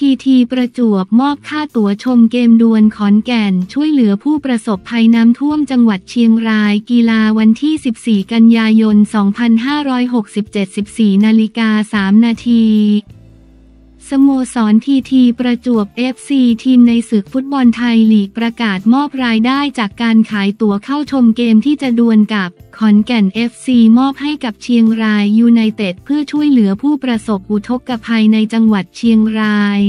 ทีทีประจวบมอบค่าตั๋วชมเกมดวลขอนแก่น ช่วยเหลือผู้ประสบภัยน้ำท่วมจังหวัดเชียงราย กีฬาวันที่ 14 กันยายน 2567 14นาฬิกา3นาที สโมสรทีทีประจวบ FC ทีมในศึกฟุตบอลไทยลีกประกาศมอบรายได้จากการขายตั๋วเข้าชมเกมที่จะดวลกับขอนแก่น FC มอบให้กับเชียงรายยูไนเต็ดเพื่อช่วยเหลือผู้ประสบอุทกภัยในจังหวัดเชียงราย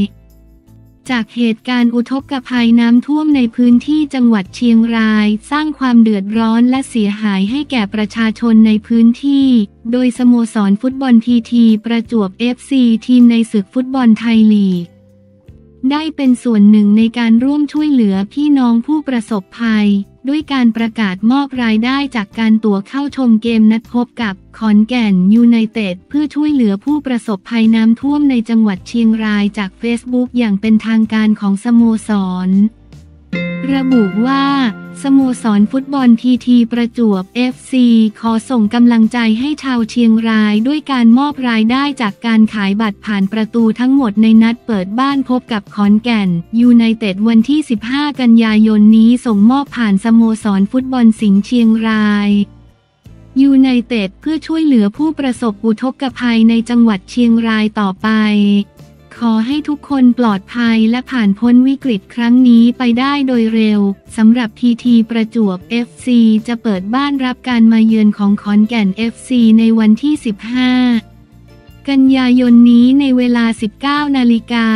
จากเหตุการณ์อุทกภัยน้ำท่วมในพื้นที่จังหวัดเชียงราย สร้างความเดือดร้อนและเสียหายให้แก่ประชาชนในพื้นที่ โดยสโมสรฟุตบอลพีทีประจวบเอฟซีทีมในศึกฟุตบอลไทยลีก ได้เป็นส่วนหนึ่งในการร่วมช่วยเหลือพี่น้องผู้ประสบภัย ด้วยการประกาศมอบรายได้จากการตั๋วเข้าชมเกมนัดพบกับขอนแก่นยูไนเต็ดเพื่อช่วยเหลือผู้ประสบภัยน้ำท่วมในจังหวัดเชียงรายจากเฟซบุ๊กอย่างเป็นทางการของสโมสร ระบุว่า สโมสรฟุตบอลทีทีประจวบ FC ขอส่งกำลังใจให้ชาวเชียงรายด้วยการมอบรายได้จากการขายบัตรผ่านประตูทั้งหมดในนัดเปิดบ้านพบกับขอนแก่นยูไนเต็ดวันที่ 15 กันยายนนี้ส่งมอบผ่านสโมสรฟุตบอลสิงห์เชียงรายยูไนเต็ดเพื่อช่วยเหลือผู้ประสบอุทกภัยในจังหวัดเชียงรายต่อไป ขอให้ทุกคนปลอดภัยและผ่านพ้นวิกฤตครั้งนี้ไปได้โดยเร็ว สำหรับทีทีประจวบ FC จะเปิดบ้านรับการมาเยือนของขอนแก่น FC ในวันที่ 15 กันยายนนี้ในเวลา 19 นาฬิกา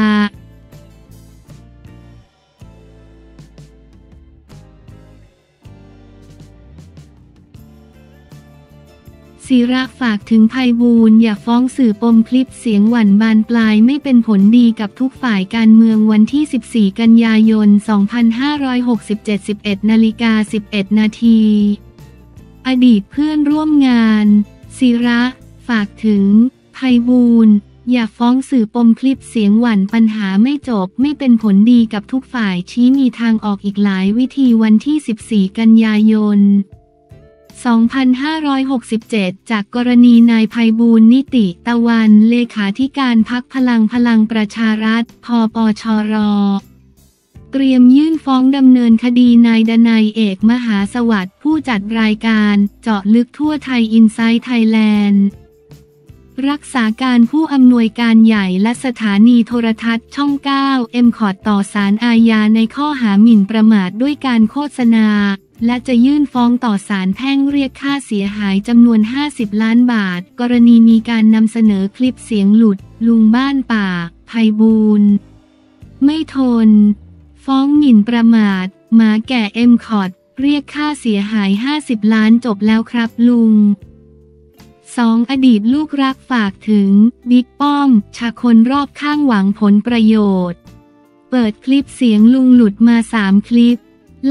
ศิระฝากถึงภัยบูลอย่าฟ้องสื่อปมคลิปเสียงหวั่นบานปลายไม่เป็นผลดีกับทุกฝ่ายการเมืองวันที่ 14 กันยายน 2567 11นาฬิกา11 นาที อดีตเพื่อนร่วมงานศิระฝากถึงภัยบูลอย่าฟ้องสื่อปมคลิปเสียงหวั่นปัญหาไม่จบไม่เป็นผลดีกับทุกฝ่ายชี้มีทางออกอีกหลายวิธีวันที่ 14 กันยายน 2567 จากกรณีนายไพบูลย์ นิติตะวัน เลขาธิการพรรคพลังพลังประชารัฐพปชร เตรียมยื่นฟ้องดำเนินคดีนายดนัยเอกมหาสวัสดิ์ผู้จัดรายการเจาะลึกทั่วไทย Inside Thailand รักษาการผู้อำนวยการใหญ่และสถานีโทรทัศน์ช่อง 9 MCOT ต่อศาลอาญาในข้อหาหมิ่นประมาทด้วยการโฆษณา และจะยื่นฟ้องต่อศาลแพ่งเรียกค่าเสียหายจำนวน 50 ล้านบาท กรณีมีการนำเสนอคลิปเสียงหลุด ลุงบ้านป่าไพบูลย์ไม่ทน ฟ้องหมิ่นประมาท หมาแก่ MCOT เรียกค่าเสียหาย 50 ล้านจบแล้วครับลุง 2. อดีตลูกรักฝากถึง บิ๊กป้อม ชาคนรอบข้างหวังผลประโยชน์ เปิดคลิปเสียงลุงหลุดมาสามคลิป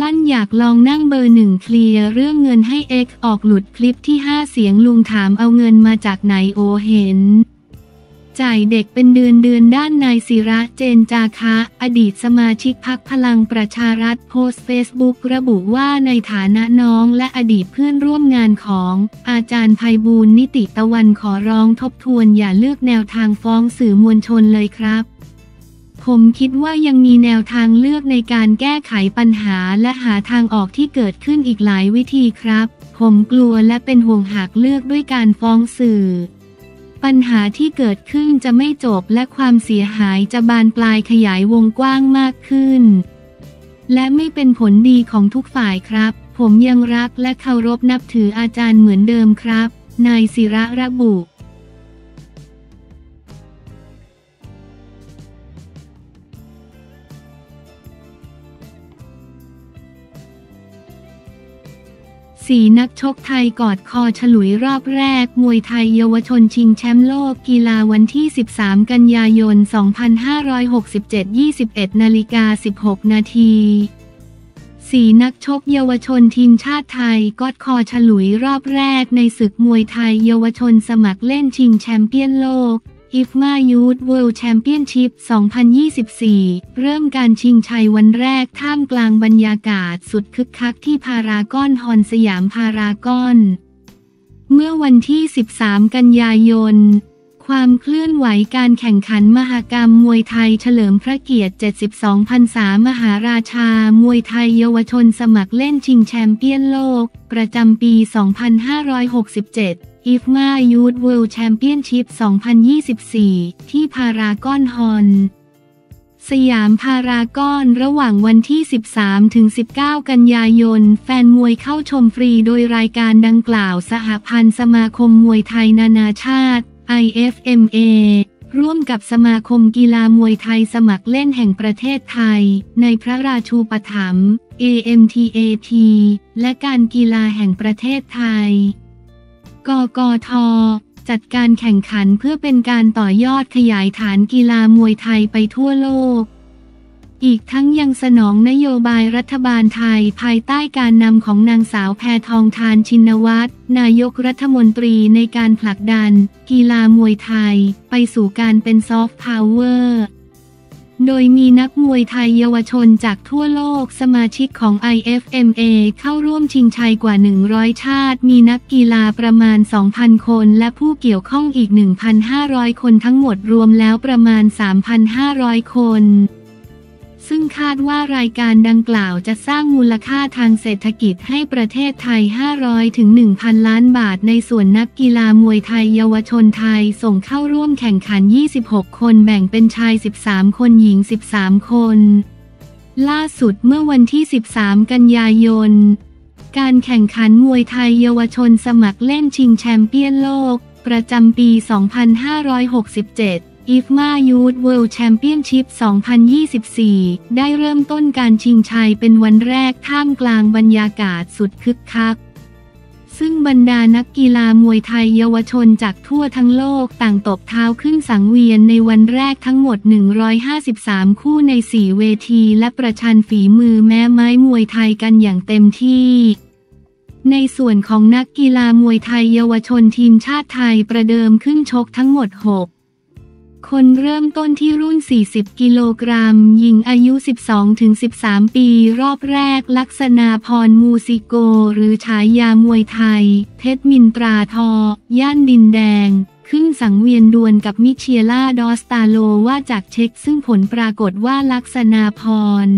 ลั่นอยากลองนั่งเบอร์หนึ่งเคลียร์เรื่องเงินให้เอ็กออกหลุดคลิปที่ห้าเสียงลุงถามเอาเงินมาจากไหนโอเห็น จ่ายเด็กเป็นเดือนเดือนด้านนายศิระเจนจาคะ อดีตสมาชิกพักพลังประชารัฐโพสต์เฟซบุ๊กระบุว่าในฐานะน้องและอดีตเพื่อนร่วมงานของ อาจารย์ภัยบูลนิติตะวันขอร้องทบทวนอย่าเลือกแนวทางฟ้องสื่อมวลชนเลยครับ ผมคิดว่ายังมีแนวทางเลือกในการแก้ไขปัญหาและหาทางออกที่เกิดขึ้นอีกหลายวิธีครับ ผมกลัวและเป็นห่วงหากเลือกด้วยการฟ้องสื่อ ปัญหาที่เกิดขึ้นจะไม่จบและความเสียหายจะบานปลายขยายวงกว้างมากขึ้น และไม่เป็นผลดีของทุกฝ่ายครับ ผมยังรักและเคารพนับถืออาจารย์เหมือนเดิมครับ นายศิระระบุ สีนักชกไทยกอดคอฉลุยรอบแรก มวยไทยเยาวชนชิงแชมป์โลกกีฬาวันที่ 13 กันยายน 2567 21นาฬิกา 16 นาทีสี่นักชกเยาวชนทีมชาติไทยกอดคอฉลุยรอบแรกในศึกมวยไทยเยาวชนสมัครเล่นชิงแชมเปี้ยนโลก IFMA Youth World Championship 2024 เริ่มการชิงชัยวันแรกท่ามกลางบรรยากาศสุดคึกคักที่พารากอนฮอลล์สยามพารากอน เมื่อวันที่ 13 กันยายน ความเคลื่อนไหวการแข่งขันมหกรรมมวยไทยเฉลิมพระเกียรติ 72พรรษามหาราชา มวยไทยเยาวชนสมัครเล่นชิงแชมเปี้ยนโลก ประจำปี 2567 IFMA Youth World Championship 2024 ที่พารากอนฮอลล์สยามพารากอนระหว่างวันที่ 13 ถึง 19 กันยายน แฟนมวยเข้าชมฟรีโดยรายการดังกล่าวสหพันธ์สมาคมมวยไทยนานาชาติ IFMA ร่วมกับสมาคมกีฬามวยไทยสมัครเล่นแห่งประเทศไทย ในพระราชูปถัมภ์ AMTAT และการกีฬาแห่งประเทศไทย กกท จัดการแข่งขันเพื่อเป็นการต่อยอดขยายฐานกีฬามวยไทยไปทั่วโลก อีกทั้งยังสนองนโยบายรัฐบาลไทยภายใต้การนำของนางสาวแพทองทานชินวัตรนายกรัฐมนตรีในการผลักดัน กีฬามวยไทย ไปสู่การเป็นซอฟต์พาวเวอร์ โดยมีนักมวยไทยเยาวชนจากทั่วโลกสมาชิกของ IFMA เข้าร่วมชิงชัยกว่า 100 ชาติ มีนักกีฬาประมาณ 2,000 คน และผู้เกี่ยวข้องอีก 1,500 คนทั้งหมดรวมแล้วประมาณ 3,500 คน ซึ่งคาดว่ารายการดังกล่าวจะสร้างมูลค่าทางเศรษฐกิจให้ประเทศไทย 500 ถึง 1,000 ล้านบาทในส่วนนักกีฬามวยไทยเยาวชนไทยส่งเข้าร่วมแข่งขัน 26 คนแบ่งเป็นชาย 13 คนหญิง 13 คน ล่าสุดเมื่อวันที่ 13 กันยายน การแข่งขันมวยไทยเยาวชนสมัครเล่นชิงแชมเปี้ยนโลก ประจำปี 2567 IFMA Youth World Championship 2024 ได้เริ่มต้นการชิงชัยเป็นวันแรกท่ามกลางบรรยากาศสุดคึกคัก ซึ่งบรรดานักกีฬามวยไทยเยาวชนจากทั่วทั้งโลกต่างตบเท้าขึ้นสังเวียนในวันแรกทั้งหมด 153 คู่ใน 4 เวทีและประชันฝีมือแม้ไม้มวยไทยกันอย่างเต็มที่ในส่วนของนักกีฬามวยไทยเยาวชนทีมชาติไทยประเดิมขึ้นชกทั้งหมด 6 คนเริ่มต้นที่รุ่น 40 กิโลกรัม หญิงอายุ 12-13 ปี รอบแรก ลักษณาพรมูซิโก หรือฉายามวยไทย เพชรมินตราทอ ย่านดินแดง ขึ้นสังเวียนดวลกับมิเชียล่าดอสตาโลว่าจากเช็คซึ่งผลปรากฏว่าลักษณาพร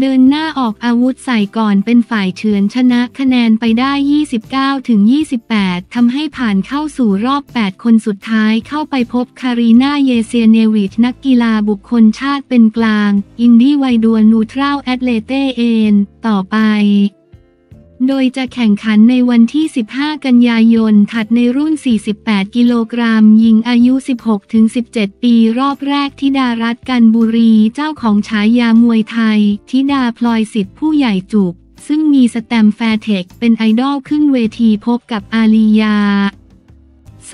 เดินหน้าออกอาวุธใส่ก่อนเป็นฝ่ายเฉือนชนะคะแนนไปได้ 29 ถึง 28 ทำให้ผ่านเข้าสู่รอบ 8 คนสุดท้ายเข้าไปพบคารีนาเยเซียเนวิชนักกีฬาบุคคลชาติเป็นกลาง Individual Neutral Athlete เอน ต่อไป โดยจะแข่งขันในวันที่ 15 กันยายน ถัดในรุ่น 48 กิโลกรัมยิงอายุ 16-17 ปีรอบแรกทิดารัตกันบุรีเจ้าของฉายามวยไทยทิดาพลอยสิทธิ์ผู้ใหญ่จุก ซึ่งมีสแตมป์แฟร์เท็กซ์เป็นไอดอลขึ้นเวทีพบกับอาลียา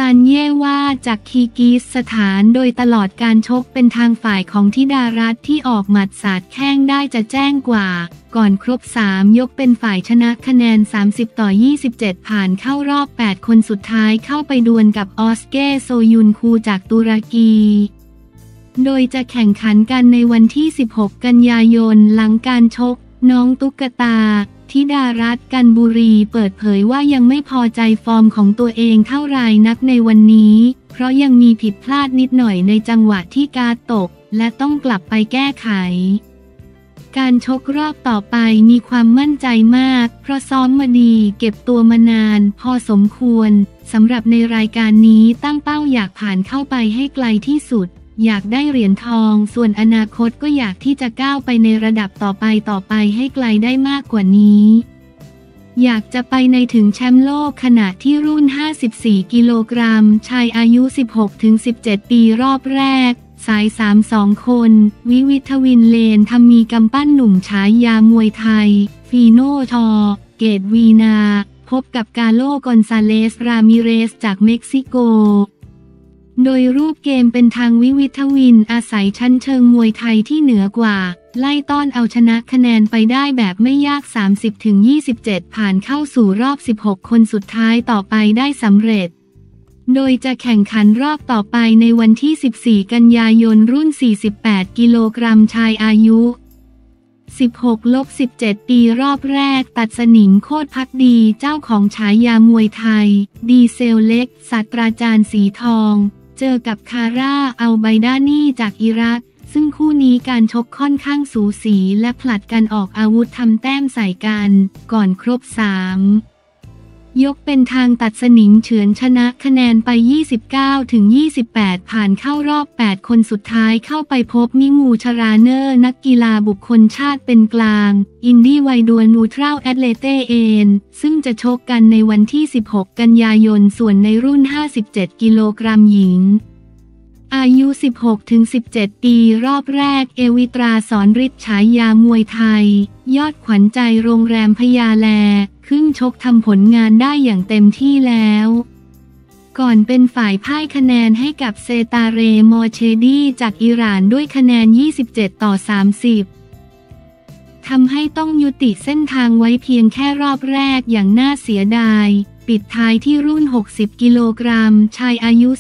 ซันเย่ว่าจากคีร์กีซสถานโดยตลอดการชกเป็นทางฝ่ายของทิดารัตที่ออกหมัดสาดแข้งได้จะแจ้งกว่า ก่อนครบ 3 ยกเป็นฝ่ายชนะคะแนน 30 ต่อ 27 ผ่านเข้ารอบ 8 คนสุดท้ายเข้าไปดวลกับออสเกโซยุนคูจากตุรกีโดยจะแข่งขันกันในวันที่ 16 กันยายนหลังการชก น้องตุ๊กตา ธิดารัตกันบุรีเปิดเผยว่ายังไม่พอใจฟอร์มของตัวเองเท่าไรนักในวันนี้ เพราะยังมีผิดพลาดนิดหน่อยในจังหวะที่กาตก และต้องกลับไปแก้ไข การชกรอบต่อไปมีความมั่นใจมาก เพราะซ้อมมาดีเก็บตัวมานาน พอสมควรสำหรับในรายการนี้ตั้งเป้าอยากผ่านเข้าไปให้ไกลที่สุด อยากได้เหรียญทอง ส่วนอนาคตก็อยากที่จะก้าวไปในระดับต่อไปต่อไปให้ไกลได้มากกว่านี้ อยากจะไปในถึงแชมป์โลกขณะที่รุ่น 54 กิโลกรัม ชายอายุ 16-17 ปีรอบแรก สาย 3-2 คน วิวิทวินเลนทำมีกำปั้นหนุ่มฉายยามวยไทย ฟีโนทอ เกตวีนา พบกับกาโลกอนซาเลส รามิเรสจากเม็กซิโก โดยรูปเกมเป็นทางวิวิทวินอาศัยชั้นเชิงมวยไทยที่เหนือกว่า ไล่ต้อนเอาชนะคะแนนไปได้แบบไม่ยาก 30-27 ผ่านเข้าสู่รอบ 16 คนสุดท้ายต่อไปได้สำเร็จ โดยจะแข่งขันรอบต่อไปในวันที่ 14 กันยายนรุ่น 48 กิโลกรัมชายอายุ 16ลบ17 ปีรอบแรก ตัดสนิงโคตรพักดีเจ้าของฉายามวยไทย ดีเซลเล็กศาสตราจารย์สีทอง เจอกับคาร่าอัลไบดานีจากอิรัก ซึ่งคู่นี้การชกค่อนข้างสูสีและผลัดกันออกอาวุธทำแต้มใส่กัน ก่อนครบสาม ยกเป็นทางตัดสนิงเฉือนชนะคะแนนไป 29 ถึง 28 ผ่านเข้ารอบ 8 คนสุดท้ายเข้าไปพบมิงูชราเนอร์ นักกีฬาบุคคลชาติเป็นกลาง อินดี้ไวดัวนูทรัลแอตเลเตเอนซึ่งจะชกกันในวันที่ 16 กันยายน ส่วนในรุ่น 57 กิโลกรัมหญิงอายุ 16-17 ปี รอบแรก เอวิตราสอนฤทธิ์ฉายามวยไทย ยอดขวัญใจโรงแรมพญาแล ขึ้นชกทำผลงานได้อย่างเต็มที่แล้ว ก่อนเป็นฝ่ายพ่ายคะแนนให้กับเซตาเรมอเชดีจากอิหร่านด้วยคะแนน 27 ต่อ 30ทำให้ต้องยุติเส้นทางไว้เพียงแค่รอบแรกอย่างน่าเสียดาย ปิดท้ายที่รุ่น 60 กิโลกรัม ชายอายุ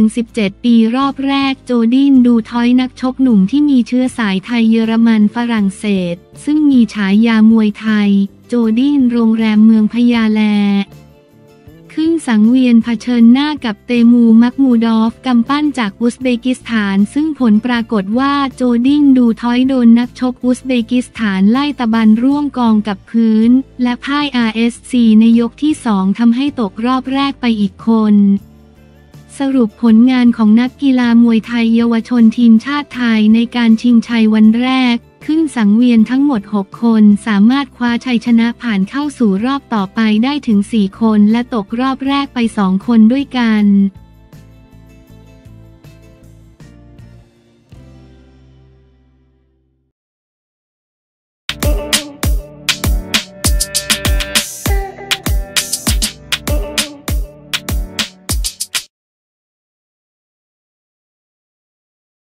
16-17 ปีรอบแรกโจดินดูทอยนักชกหนุ่มที่มีเชื้อสายไทยเยอรมันฝรั่งเศส ซึ่งมีฉายามวยไทย โจดินโรงแรมเมืองพญาแล ขึ้นสังเวียนเผชิญหน้ากับเตมูมักมูดอฟกำปั้นจากอุซเบกิสถาน ซึ่งผลปรากฏว่าโจดิ้งดูทอยโดนนักชกอุซเบกิสถานไล่ตะบันร่วงกองกับพื้น และพ่าย RSC ในยกที่2ทำให้ตกรอบแรกไปอีกคนสรุปผลงานของนักกีฬามวยไทยเยาวชนทีมชาติไทยในการชิงชัยวันแรก ขึ้นสังเวียนทั้งหมด 6 คนสามารถคว้าชัยชนะผ่านเข้าสู่รอบต่อไปได้ถึง 4 คนและตกรอบแรกไป 2 คนด้วยกัน